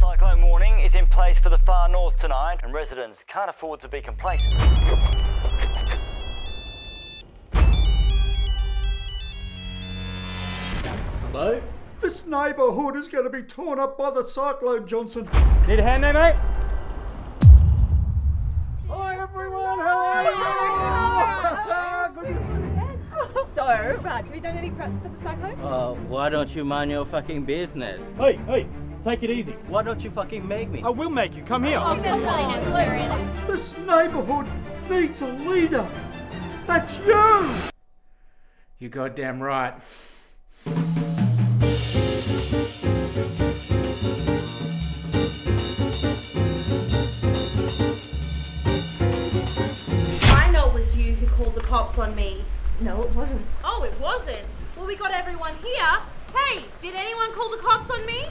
Cyclone warning is in place for the far north tonight, and residents can't afford to be complacent. Hello? This neighbourhood is going to be torn up by the cyclone, Johnson. Need a hand there, mate? Hi, everyone. How are you? So, Raj, have you done any prep for the cyclone? Uh, why don't you mind your fucking business? Hey, hey, take it easy. Why don't you fucking make me? I will make you. Come here. This neighbourhood needs a leader. That's you. You goddamn right. I know it was you who called the cops on me. No, it wasn't. Oh, it wasn't? Well, we got everyone here. Hey, did anyone call the cops on me?